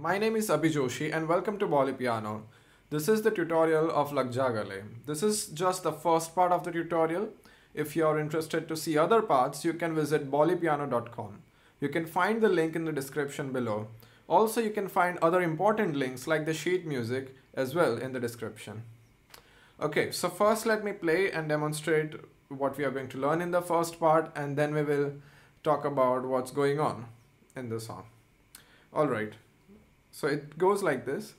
my name is Abhi Joshi and welcome to Bollypiano. This is the tutorial of Lag Jaa Gale. This is just the first part of the tutorial. If you are interested to see other parts, you can visit bollypiano.com. You can find the link in the description below. Also, you can find other important links like the sheet music as well in the description. Okay, so first let me play and demonstrate what we are going to learn in the first part and then we will talk about what's going on in the song. Alright, so it goes like this.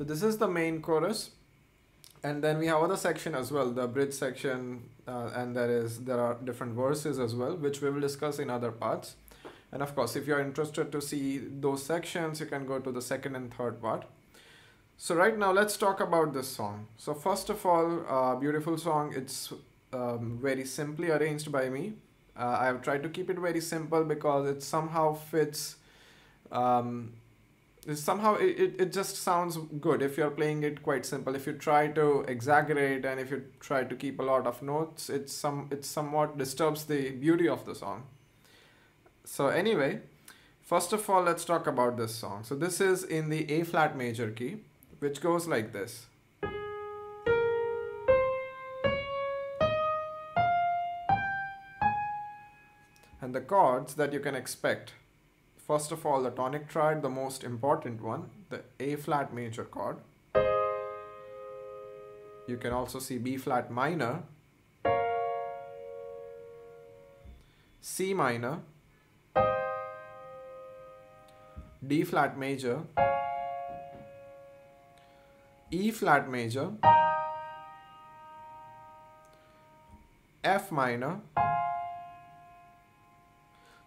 So this is the main chorus. And then we have other section as well the bridge section uh, and there is there are different verses as well which we will discuss in other parts. And of course if you're interested to see those sections you can go to the second and third part. So right now let's talk about this song. So first of all uh, beautiful song. It's um, very simply arranged by me. Uh, I have tried to keep it very simple because it somehow fits um, somehow it, it, just sounds good if you're playing it quite simple. If you try to exaggerate and if you try to keep a lot of notes it's some it somewhat disturbs the beauty of the song. So anyway first of all let's talk about this song. So this is in the a flat major key which goes like this. And the chords that you can expect First of all, the tonic triad, the most important one, the A flat major chord. You can also see B flat minor, C minor, D flat major, E flat major, F minor,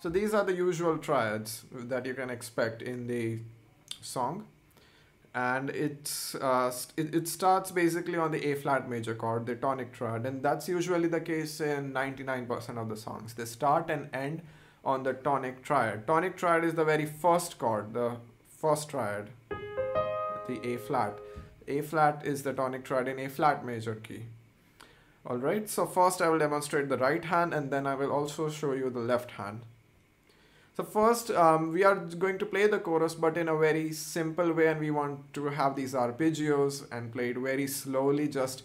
so these are the usual triads that you can expect in the song. And it's uh, it, it starts basically on the A flat major chord, the tonic triad, and that's usually the case in 99% of the songs. They start and end on the tonic triad. Tonic triad is the very first chord, the first triad, the A flat. A flat is the tonic triad in A flat major key. Alright, so first I will demonstrate the right hand and then I will also show you the left hand. So first, um, we are going to play the chorus, but in a very simple way, and we want to have these arpeggios and play it very slowly, just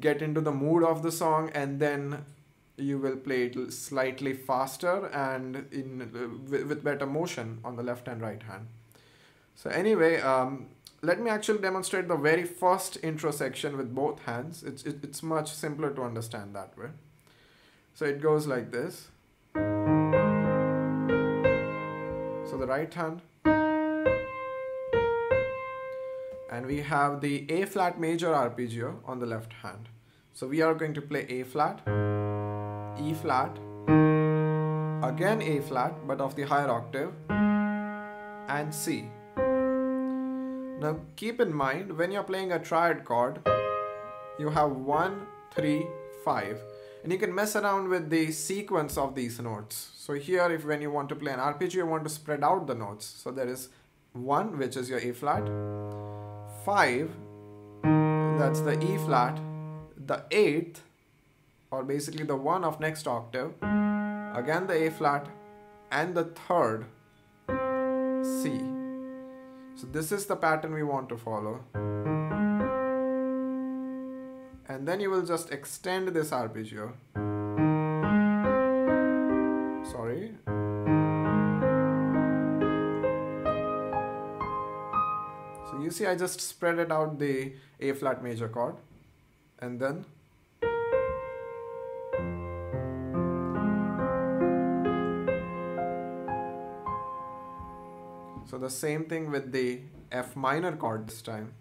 get into the mood of the song, and then you will play it slightly faster and in uh, with, better motion on the left and right hand. So anyway, um, let me actually demonstrate the very first intro section with both hands. It's, it, it's much simpler to understand that way. So it goes like this. The right hand. And we have the A flat major arpeggio on the left hand. So we are going to play A flat, E flat, again A flat but of the higher octave, and C. Now keep in mind when you're playing a triad chord, you have 1, 3, 5 and you can mess around with the sequence of these notes. So here if when you want to play an arpeggio you want to spread out the notes. So there is 1 which is your A flat, 5 that's the E flat, the 8th or basically the 1 of next octave, again the A flat and the third C. So this is the pattern we want to follow and then you will just extend this arpeggio. Sorry. So you see I just spread it out the A flat major chord. And then so the same thing with the F minor chord this time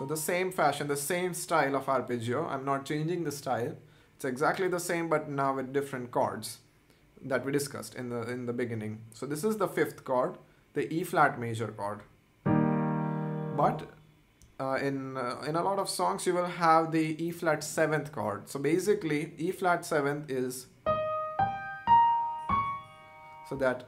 So the same fashion, the same style of arpeggio. I'm not changing the style. It's exactly the same, but now with different chords that we discussed in the in the beginning. So this is the fifth chord, the E flat major chord. But uh, in uh, in a lot of songs you will have the E flat seventh chord. So basically E flat seventh is so that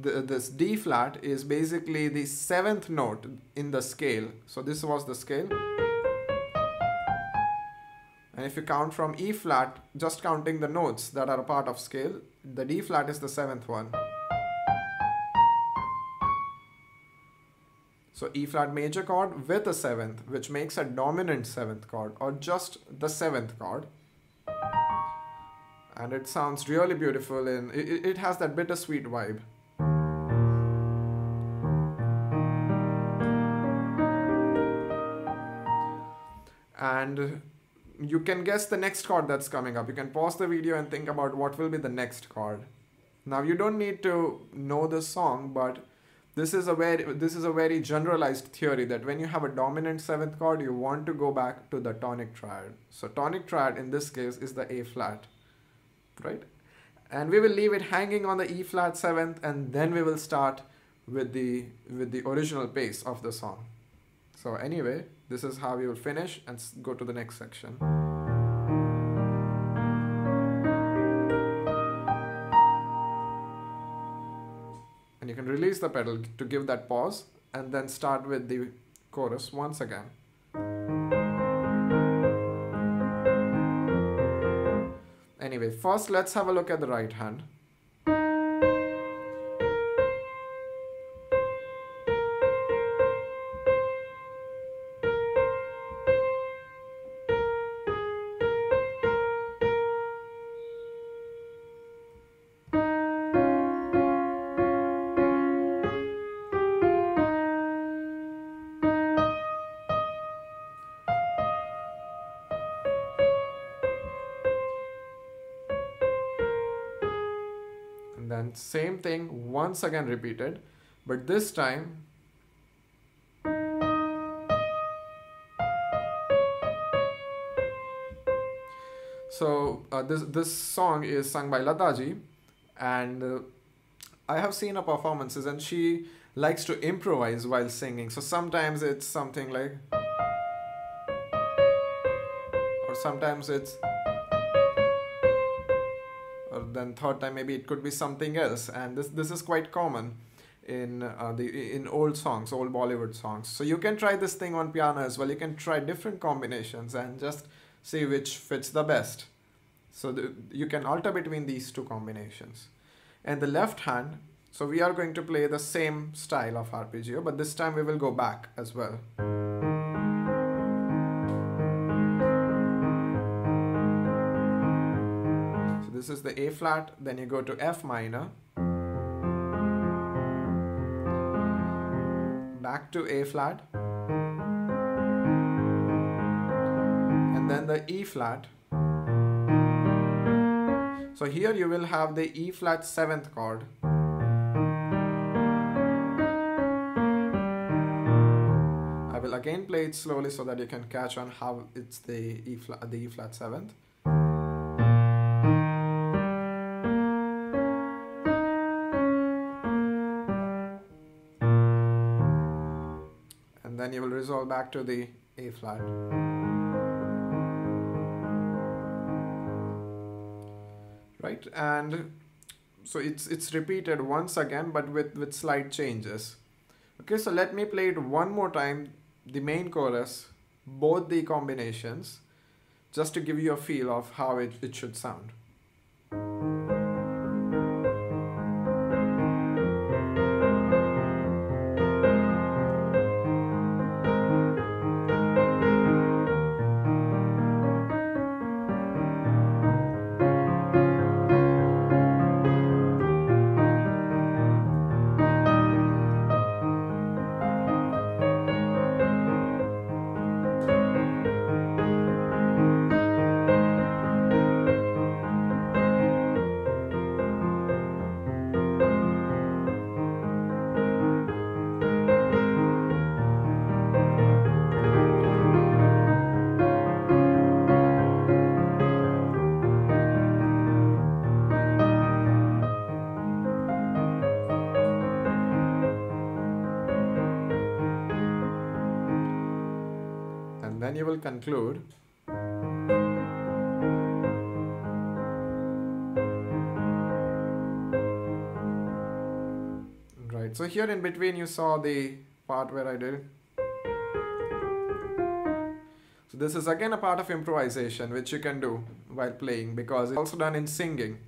the, this D flat is basically the seventh note in the scale. So this was the scale. And if you count from E flat, just counting the notes that are a part of scale, the D flat is the seventh one. So E flat major chord with a seventh, which makes a dominant seventh chord or just the seventh chord. And it sounds really beautiful and it, it has that bittersweet vibe. And you can guess the next chord that's coming up. You can pause the video and think about what will be the next chord. Now you don't need to know the song, but this is a very this is a very generalized theory that when you have a dominant seventh chord, you want to go back to the tonic triad. So tonic triad in this case is the A flat, right? And we will leave it hanging on the E flat seventh, and then we will start with the with the original pace of the song. So anyway, this is how we will finish and go to the next section. And you can release the pedal to give that pause and then start with the chorus once again. Anyway, first let's have a look at the right hand. Same thing once again repeated but this time so uh, this this song is sung by Lataji and uh, I have seen her performances and she likes to improvise while singing. So sometimes it's something like or sometimes it's then third time maybe it could be something else. And this this is quite common in uh, the in old songs old bollywood songs. So you can try this thing on piano as well. You can try different combinations and just see which fits the best. So the, you can alter between these two combinations. And the left hand so we are going to play the same style of arpeggio but this time we will go back as well this is the A flat, then you go to F minor, back to A flat, and then the E flat. So here you will have the E flat 7th chord. I will again play it slowly so that you can catch on how it's the E flat, the E flat 7th. Then you will resolve back to the A flat. Right, and so it's it's repeated once again but with with slight changes. Okay, so let me play it one more time, the main chorus, both the combinations, just to give you a feel of how it, it should sound. Will conclude. Right so here in between you saw the part where I did. So this is again a part of improvisation which you can do while playing because it's also done in singing.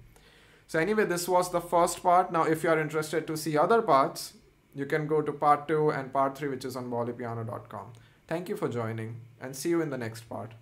So anyway this was the first part. Now if you are interested to see other parts you can go to part 2 and part 3 which is on bollypiano.com Thank you for joining and see you in the next part.